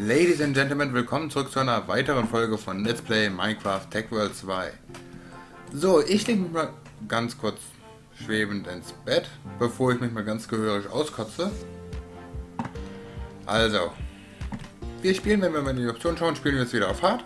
Ladies and Gentlemen, willkommen zurück zu einer weiteren Folge von Let's Play Minecraft Tech World 2. So, ich lege mich mal ganz kurz schwebend ins Bett, bevor ich mich mal ganz gehörig auskotze. Also, wir spielen, wenn wir mal in die Option schauen, spielen wir jetzt wieder auf Hard.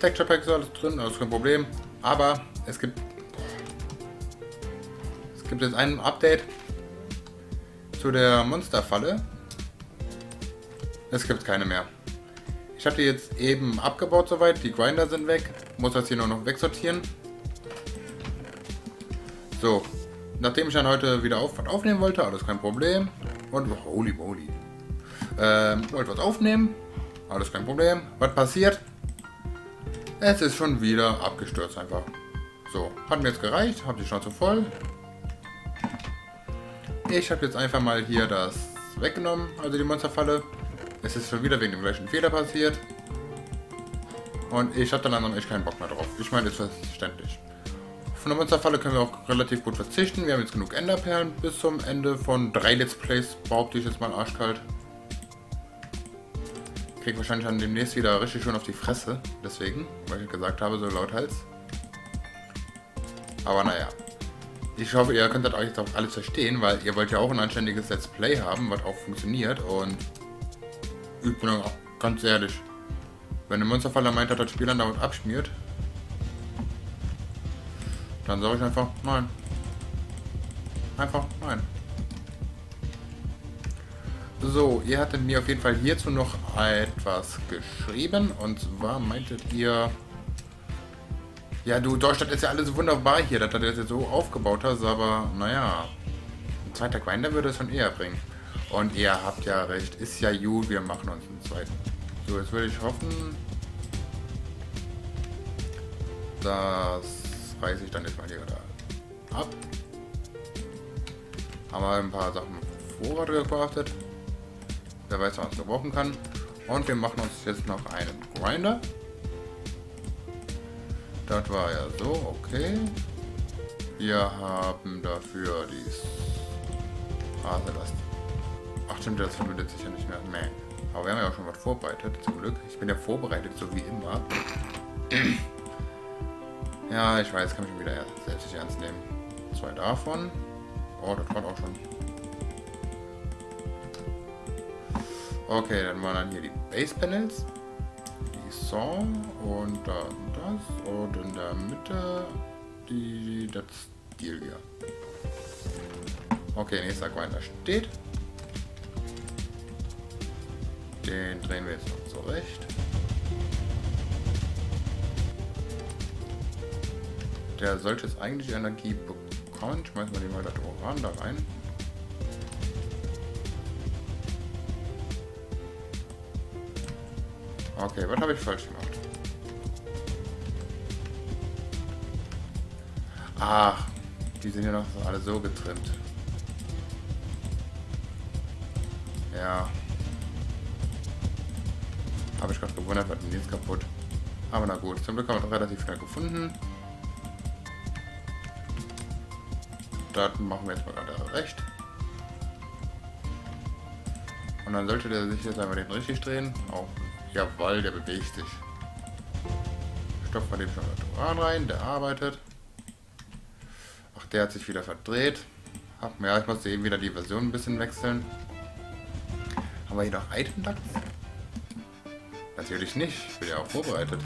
Texture Pack ist alles drin, alles kein Problem. Aber es gibt es gibt jetzt ein Update zu der Monsterfalle. Es gibt keine mehr. Ich habe die jetzt eben abgebaut soweit. Die Grinder sind weg. Muss das hier nur noch wegsortieren. So. Nachdem ich dann heute wieder auf, was aufnehmen wollte, alles kein Problem. Und holy moly. Ähm, wollte was aufnehmen. Alles kein Problem. Was passiert? Es ist schon wieder abgestürzt einfach. So, hat mir jetzt gereicht. Habe die Schnauze voll. Ich habe jetzt einfach mal hier das weggenommen, also die Monsterfalle. Es ist schon wieder wegen dem gleichen Fehler passiert. Und ich habe dann langsam echt keinen Bock mehr drauf. Ich meine, ist verständlich. Von der Monsterfalle können wir auch relativ gut verzichten. Wir haben jetzt genug Enderperlen bis zum Ende von drei Let's Plays, behaupte ich jetzt mal arschkalt. Krieg wahrscheinlich dann demnächst wieder richtig schön auf die Fresse. Deswegen, weil ich gesagt habe, so lauthals. Aber naja. Ich hoffe, ihr könnt das euch jetzt auch alles verstehen, weil ihr wollt ja auch ein anständiges Let's Play haben, was auch funktioniert. Und auch ganz ehrlich, wenn der Monsterfaller meint, dass das Spiel dann damit abschmiert, dann sage ich einfach nein. Einfach nein. So, ihr hattet mir auf jeden Fall hierzu noch etwas geschrieben und zwar meintet ihr, ja du, Deutschland ist ja alles wunderbar hier, dass du das jetzt so aufgebaut hast, aber naja, ein zweiter Grinder würde es schon eher bringen. Und ihr habt ja recht, ist ja gut, wir machen uns einen zweiten. So, jetzt würde ich hoffen, das reiße ich dann jetzt mal hier da ab. Haben wir ein paar Sachen Vorrat gecraftet. Wer weiß, was man brauchen kann. Und wir machen uns jetzt noch einen Grinder. Das war ja so, okay. Wir haben dafür die Straße, Ach stimmt, das verbindet sich ja nicht mehr. Nee. Aber wir haben ja auch schon was vorbereitet, zum Glück. Ich bin ja vorbereitet, so wie immer. ja, ich weiß, kann mich schon wieder selbst nicht ernst nehmen. Zwei davon. Oh, das war auch schon. Okay, dann waren dann hier die Base Panels. Die Saw und dann das. Und in der Mitte die, das Steel hier. Okay, nächster Grinder steht. Den drehen wir jetzt noch zurecht. Der sollte jetzt eigentlich Energie bekommen. Schmeißen wir den mal das Uran da rein. Okay, was habe ich falsch gemacht? Ach, die sind ja noch alle so getrimmt. Ja. Habe ich gerade gewundert, was denn jetzt kaputt. Aber na gut, zum Glück haben wir doch relativ schnell gefunden. Das machen wir jetzt mal gerade recht. Und dann sollte der sich jetzt einmal den richtig drehen. Auch, jawohl, der bewegt sich. Stopfen wir den schon Uran rein, der arbeitet. Ach, der hat sich wieder verdreht. Ach, ja, ich muss eben wieder die Version ein bisschen wechseln. Haben wir hier noch Item Ducts? Natürlich nicht. Ich bin ja auch vorbereitet.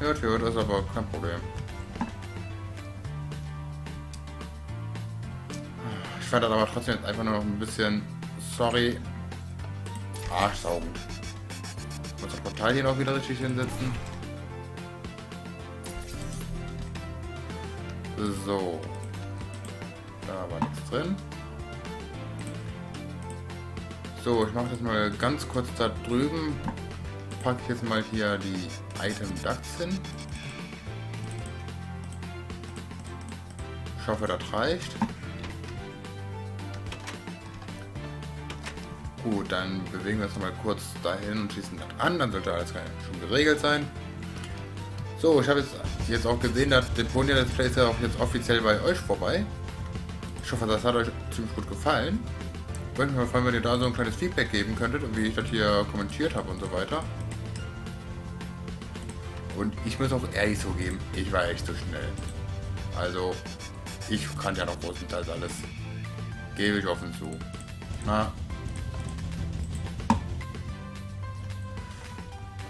Ja, das ist aber kein Problem. Ich werde aber trotzdem jetzt einfach nur noch ein bisschen, sorry, Arschsaugen. Ich muss das Portal hier noch wieder richtig hinsetzen. So. Da war nichts drin. So, ich mache das mal ganz kurz da drüben. Packe jetzt mal hier die Item Ducts hin. Ich hoffe, das reicht. Gut, dann bewegen wir uns mal kurz dahin und schießen das an. Dann sollte alles schon geregelt sein. So, ich habe jetzt, jetzt auch gesehen, dass Deponia Let's Play ist ja auch jetzt offiziell bei euch vorbei. Ich hoffe, das hat euch ziemlich gut gefallen. Würde mich mal freuen, wenn ihr da so ein kleines Feedback geben könntet, wie ich das hier kommentiert habe und so weiter. Und ich muss auch ehrlich zugeben, ich war echt zu schnell. Also, ich kann ja noch größtenteils alles. Gebe ich offen zu. Na.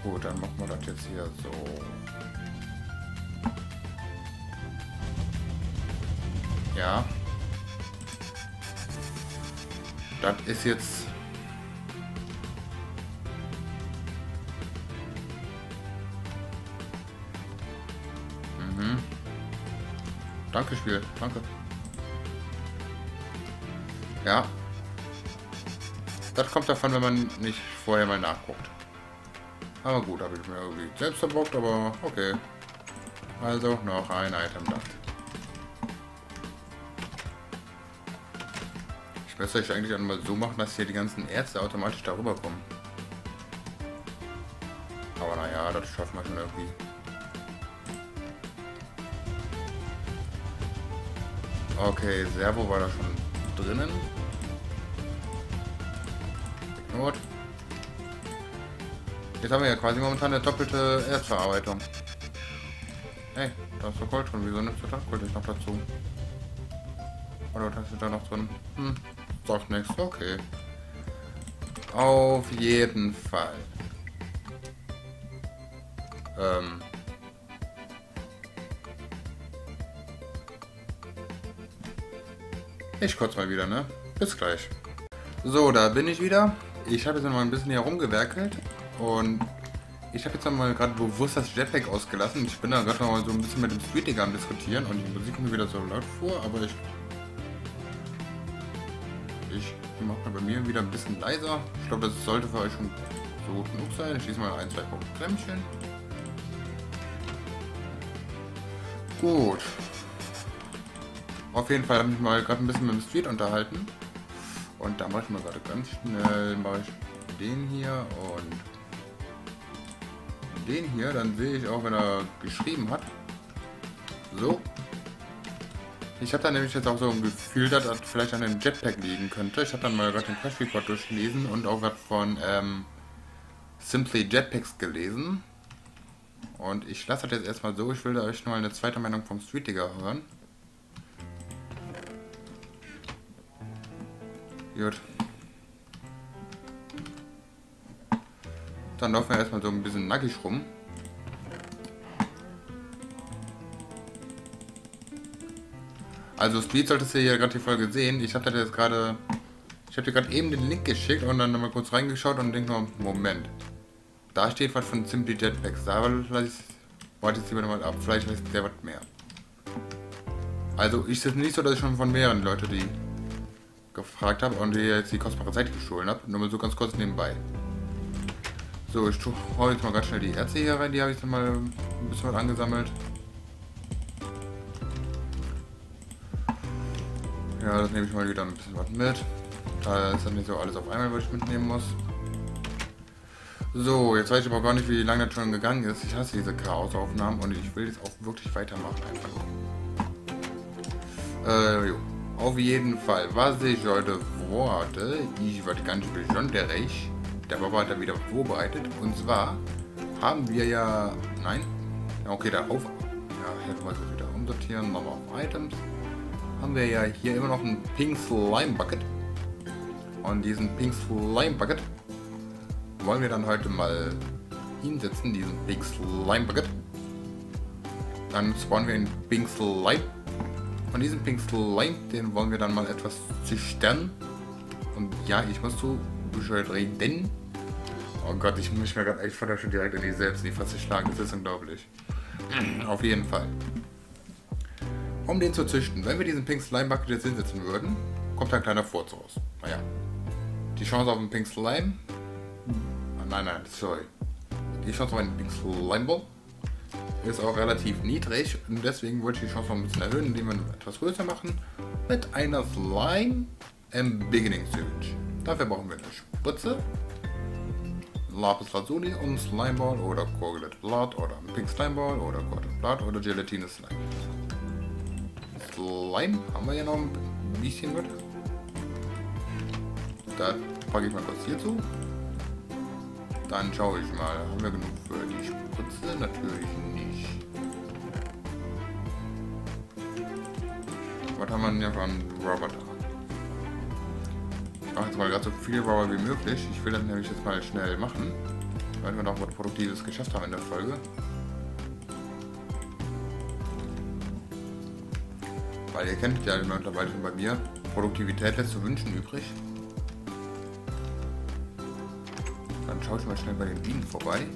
Gut, dann machen wir das jetzt hier so. Ja. Das ist jetzt... Mhm. Danke, Spiel. Danke. Ja. Das kommt davon, wenn man nicht vorher mal nachguckt. Aber gut, habe ich mir irgendwie selbst verbockt, aber okay. Also noch ein Item da. Ich müsste euch eigentlich einmal so machen, dass hier die ganzen Ärzte automatisch darüber kommen. Aber naja, das schaffen wir schon irgendwie. Okay, Servo war da schon drinnen. Ignort. Jetzt haben wir ja quasi momentan eine doppelte Erzverarbeitung. Hey, da ist doch Gold drin. Wieso nimmst du das Gold nicht noch dazu? Oder was hast du da noch drin? Hm, sagt nichts. Okay. Auf jeden Fall. Ähm. Ich kurz mal wieder, ne? Bis gleich. So, da bin ich wieder. Ich habe jetzt noch mal ein bisschen hier rumgewerkelt und ich habe jetzt mal gerade bewusst das Jetpack ausgelassen. Ich bin da gerade noch mal so ein bisschen mit dem Streetiger diskutieren und die Musik kommt mir wieder so laut vor, aber ich ich mache mal bei mir wieder ein bisschen leiser. Ich glaube, das sollte für euch schon so gut genug sein. Ich schieße mal ein, zwei Klemmchen. Gut. Auf jeden Fall habe ich mal gerade ein bisschen mit dem Street unterhalten. Und da mache ich mal gerade ganz schnell mache ich den hier und den hier, dann sehe ich auch, wenn er geschrieben hat. So. Ich habe da nämlich jetzt auch so ein Gefühl, dass das vielleicht an dem Jetpack liegen könnte. Ich habe dann mal gerade den Crash Report durchgelesen und auch was von ähm, Simply Jetpacks gelesen. Und ich lasse das jetzt erstmal so. Ich will da euch noch mal eine zweite Meinung vom Street Digger hören. Gut. Dann laufen wir erstmal so ein bisschen nackig rum. Also Speed solltest du ja gerade die Folge sehen. Ich habe jetzt gerade... Ich habe dir gerade eben den Link geschickt und dann mal kurz reingeschaut und denke mal, Moment. Da steht was von Simply Jetpacks. Da warte ich lieber nochmal ab. Vielleicht weiß der was mehr. Also ist es nicht so, dass ich schon von mehreren Leuten die gefragt habe und die jetzt die kostbare Zeit gestohlen habe. Nur mal so ganz kurz nebenbei. So, ich hole jetzt mal ganz schnell die Erze hier rein, die habe ich dann mal ein bisschen was angesammelt. Ja, das nehme ich mal wieder ein bisschen was mit. Da ist dann nicht so alles auf einmal, was ich mitnehmen muss. So, jetzt weiß ich aber gar nicht, wie lange das schon gegangen ist. Ich hasse diese Chaos-Aufnahmen und ich will jetzt auch wirklich weitermachen einfach. Äh, jo. Auf jeden Fall, was ich heute vorhatte, ich war ganz besonders der Papa hat da wieder vorbereitet. Und zwar haben wir ja... Nein? Okay, da auf... Ja, jetzt mal wieder umsortieren. Nochmal auf Items. Haben wir ja hier immer noch ein Pink Slime Bucket. Und diesen Pink Slime Bucket wollen wir dann heute mal hinsetzen, diesen Pink Slime Bucket. Dann spawnen wir einen Pink Slime. Von diesem Pink Slime, den wollen wir dann mal etwas züchtern. Und ja, ich muss zu bescheuert reden. Oh Gott, ich muss mir gerade echt von der schon direkt in die selbst in die Fresse schlagen. Das ist unglaublich. Auf jeden Fall. Um den zu züchten, wenn wir diesen Pink Slime Bucket jetzt hinsetzen würden, kommt ein kleiner Furz raus. Naja. Die Chance auf einen Pink Slime. Ah, nein, nein, sorry. Die Chance auf einen Pink Slime Ball ist auch relativ niedrig und deswegen wollte ich die Chance noch ein bisschen erhöhen, indem wir etwas größer machen. Mit einer Slime im Beginning Stage. Dafür brauchen wir eine Spritze, Lapis Lazuli und Slimeball oder Coagulated Blood oder Pink Slimeball oder Coated Blood oder Gelatine Slime. Slime haben wir ja noch ein bisschen wird. Da packe ich mal kurz hierzu. Dann schaue ich mal. Haben wir genug für die Spritze? Natürlich nicht. Was haben wir denn hier von Robert? Ich mache jetzt mal gerade so viel Robber wie möglich. Ich will das nämlich jetzt mal schnell machen. Weil wir noch was Produktives geschafft haben in der Folge. Weil ihr kennt ja mittlerweile schon bei mir. Produktivität lässt zu wünschen übrig. Dann schaue ich mal schnell bei den Bienen vorbei.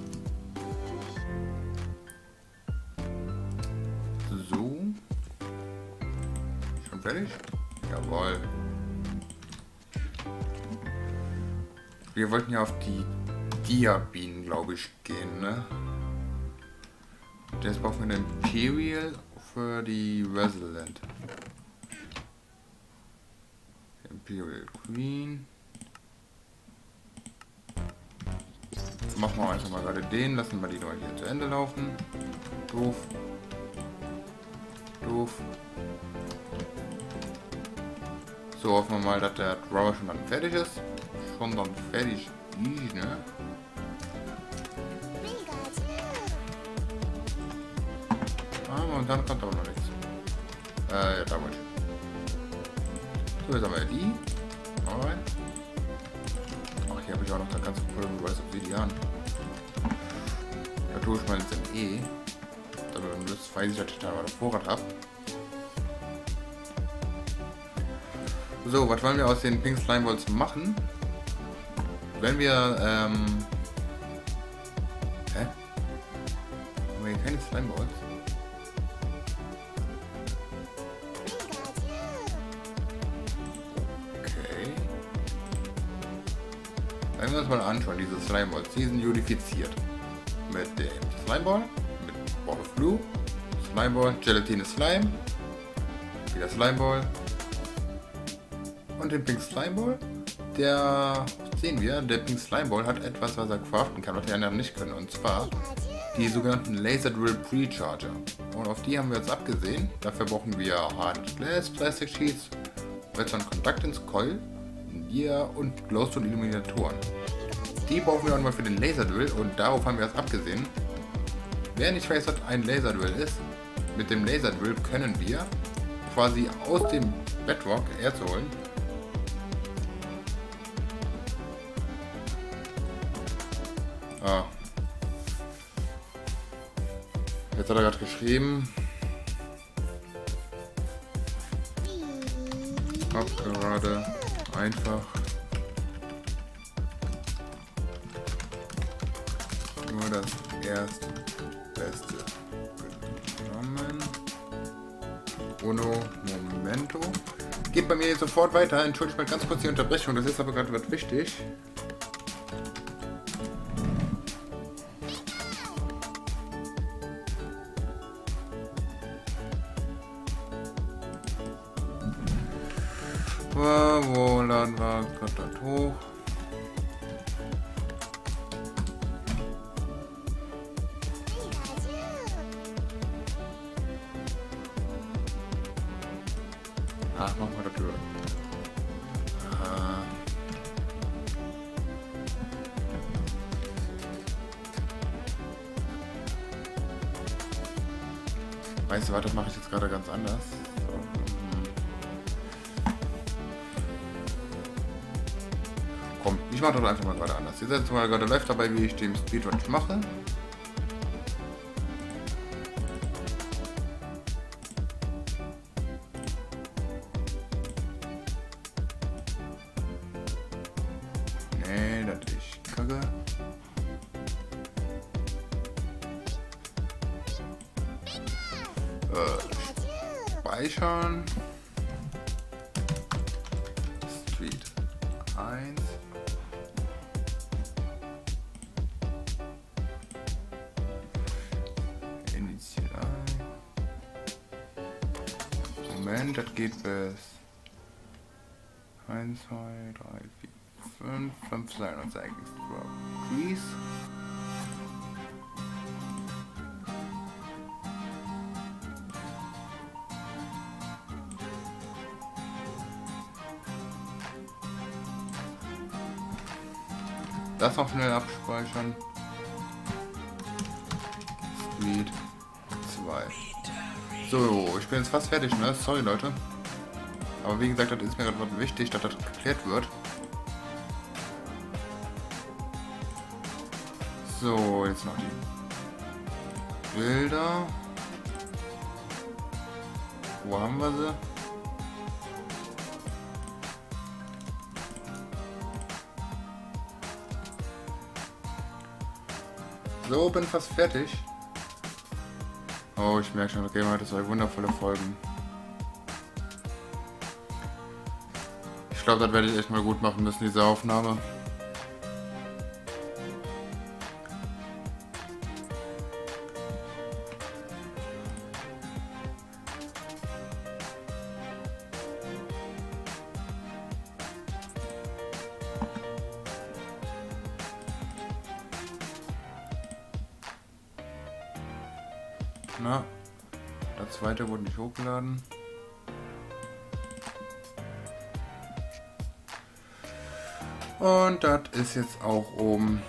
So. Schon fertig? Jawohl. Wir wollten ja auf die Diabienen, glaube ich, gehen, ne? Jetzt brauchen wir eine Imperial für die Resident. Imperial Queen. Machen wir einfach mal gerade den, lassen wir die mal hier zu Ende laufen. Doof. Doof. So hoffen wir mal, dass der Drawer schon dann fertig ist. Schon dann fertig ist, ne? Und dann kommt aber noch nichts. Äh, ja, da wollte ich. So, jetzt haben wir die. Alright. Ach, hier habe ich auch noch das ganze Pulverweiß Obsidian. Da tue ich mal ins ME. Damit das weiß ich, dass ich da mal Vorrat habe. So, was wollen wir aus den Pink Slime Balls machen? Wenn wir, ähm... Hä? Haben wir hier keine Slime Balls? Wenn wir uns mal anschauen, diese Slimeballs, die sind unifiziert. Mit dem Slimeball, mit Ball of Blue, Slimeball, Gelatine Slime, wieder Slimeball und den Pink Slimeball. Der sehen wir, der Pink Slimeball hat etwas, was er craften kann, was die anderen nicht können, und zwar die sogenannten Laser Drill Precharger. Und auf die haben wir jetzt abgesehen. Dafür brauchen wir Hard Glass, Plastic Sheets, Redstone Conductance Coil, Gear und Glowstone Illuminatoren. Die brauchen wir auch mal für den Laserdrill und darauf haben wir es abgesehen. Wer nicht weiß, was ein Laserdrill ist, mit dem Laserdrill können wir quasi aus dem Bedrock Erz holen. Ah. Jetzt hat er gerade geschrieben. Hab gerade einfach nur das erstbeste genommen. Uno Momento. Geht bei mir sofort weiter. Entschuldigt mal ganz kurz die Unterbrechung, das ist aber gerade was wichtig. Ach, machen wir das. Ah. Weißt du was, das mache ich jetzt gerade ganz anders. Komm, ich mache das einfach mal gerade anders. Ihr seid mal gerade live dabei, wie ich den Speedrun mache. Äh, speichern. Street 1. Initial. Moment, das geht bis 1, 2, 3, 4, 5, 5 sein und sagen Drop Das noch schnell abspeichern. Speed 2. So, ich bin jetzt fast fertig, ne? Sorry, Leute. Aber wie gesagt, das ist mir gerade wichtig, dass das geklärt wird. So, jetzt noch die Bilder. Wo haben wir sie? So, bin fast fertig. Oh, ich merke schon, okay, heute zwei wundervolle Folgen. Ich glaube, das werde ich echt mal gut machen müssen, diese Aufnahme. Hochgeladen. Und das ist jetzt auch oben.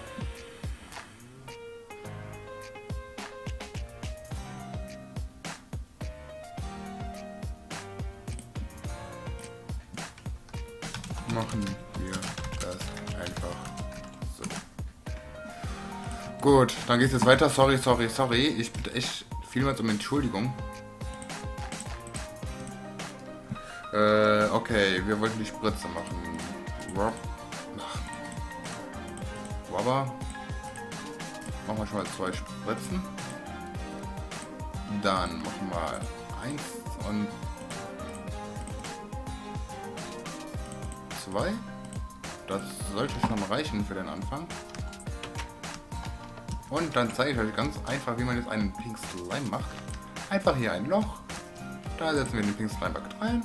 Machen wir das einfach so. Gut, dann geht es jetzt weiter. Sorry, sorry, sorry. Ich bitte echt vielmals um Entschuldigung. Äh, okay, wir wollten die Spritze machen. Rob. Machen wir schon mal zwei Spritzen. Dann machen wir eins und zwei. Das sollte schon reichen für den Anfang. Und dann zeige ich euch ganz einfach, wie man jetzt einen Pink Slime macht. Einfach hier ein Loch. Da setzen wir den Pink Slime Bucket rein.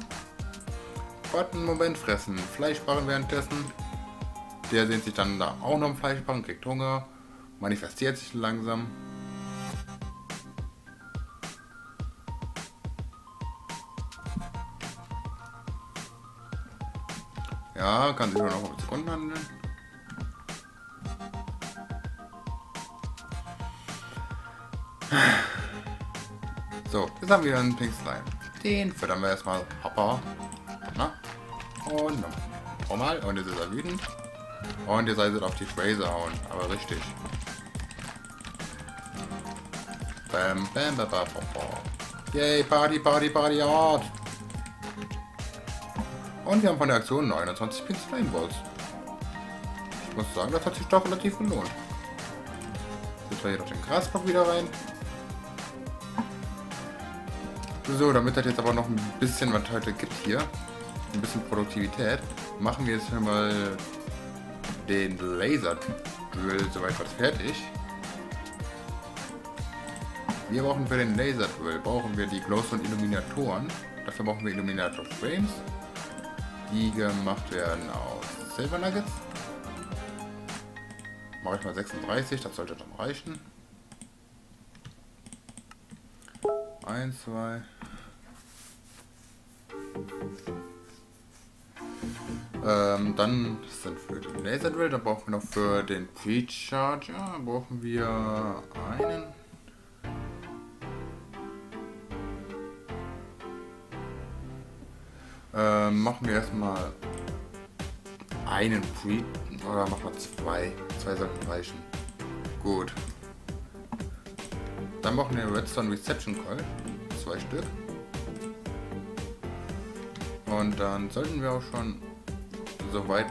Warten einen Moment, fressen Fleisch sparen währenddessen. Der sehnt sich dann da auch noch im Fleischbank, kriegt Hunger, manifestiert sich langsam. Ja, kann sich nur noch um Sekunden handeln. So, jetzt haben wir einen Pink Slime. Den füttern wir erstmal. Hopper. Und nochmal. Und jetzt ist er wütend. Und ihr seid auf die Phrase hauen. Aber richtig. Bam, bam, bam, bam, bam. Yay, Party, Party, Party, Art. Und wir haben von der Aktion 29 Pink Slime Balls. Ich muss sagen, das hat sich doch relativ gelohnt. Jetzt wir hier noch den Grasbock wieder rein. So, damit das jetzt aber noch ein bisschen was heute gibt hier, ein bisschen Produktivität, machen wir jetzt mal den Laser Drill soweit was fertig. Wir brauchen für den Laser Drill brauchen wir die Glowstone Illuminatoren. Dafür brauchen wir Illuminator Frames, die gemacht werden aus Silver Nuggets. Mache ich mal 36, das sollte dann reichen. 1, 2, Ähm, dann sind für den Laser Drill, da brauchen wir noch für den Pre-Charger, brauchen wir einen. Ähm, machen wir erstmal einen Pre oder machen wir zwei. Zwei sollten reichen. Gut. Dann brauchen wir Redstone Reception Coil. Zwei Stück. Und dann sollten wir auch schon soweit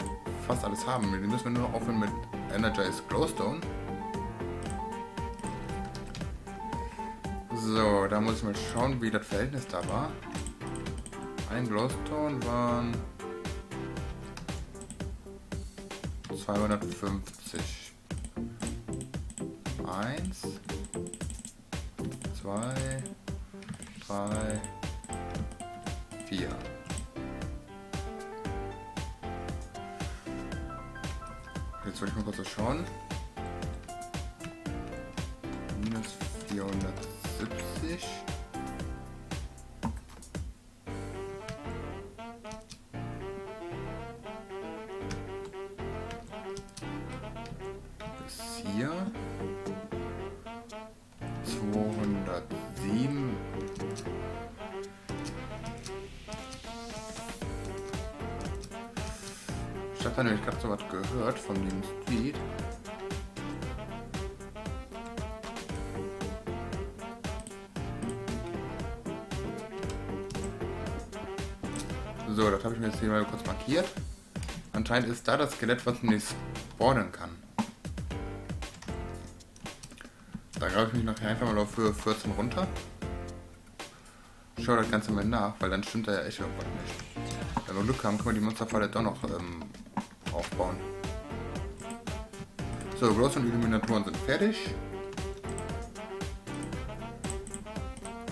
fast alles haben. Die müssen wir nur noch aufhören mit Energized Glowstone. So, da muss ich mal schauen, wie das Verhältnis da war. Ein Glowstone waren 250. Eins, zwei, drei, vier. Jetzt wollte ich mal kurz schauen. Minus 470. gehört von dem Street. So, das habe ich mir jetzt hier mal kurz markiert. Anscheinend ist da das Skelett, was nicht spawnen kann. Da grabe ich mich nachher einfach mal auf Höhe 14 runter. Schau das Ganze mal nach, weil dann stimmt da ja echt irgendwas nicht. Wenn wir Glück haben, können wir die Monsterfalle doch noch ähm, aufbauen. So, Gross und Illuminatoren sind fertig.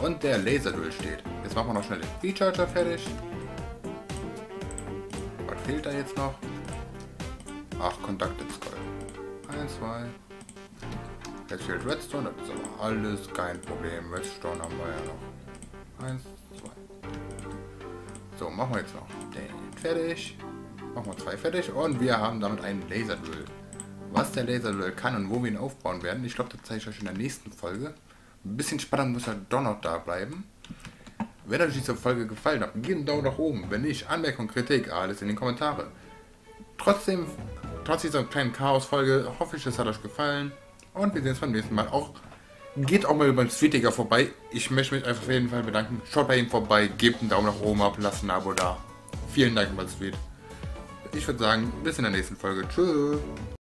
Und der Laserduell steht. Jetzt machen wir noch schnell den V-Charger fertig. Was fehlt da jetzt noch? Ach, Conducted Skull. 1, 2. Jetzt fehlt Redstone, das ist aber alles kein Problem. Redstone haben wir ja noch. 1, 2. So, machen wir jetzt noch den fertig. Machen wir zwei fertig und wir haben damit einen Laserdrill. Was der Laserdrill kann und wo wir ihn aufbauen werden, ich glaube, das zeige ich euch in der nächsten Folge. Ein bisschen spannend muss er doch noch da bleiben. Wenn euch diese Folge gefallen hat, gebt einen Daumen nach oben. Wenn nicht, Anmerkung, Kritik, alles in den Kommentaren. Trotzdem, trotz dieser kleinen Chaos-Folge, hoffe ich, es hat euch gefallen. Und wir sehen uns beim nächsten Mal. Auch geht auch mal beim Streetiger vorbei. Ich möchte mich einfach auf jeden Fall bedanken. Schaut bei ihm vorbei, gebt einen Daumen nach oben ab, lasst ein Abo da. Vielen Dank, Street. Ich würde sagen, bis in der nächsten Folge. Tschüss.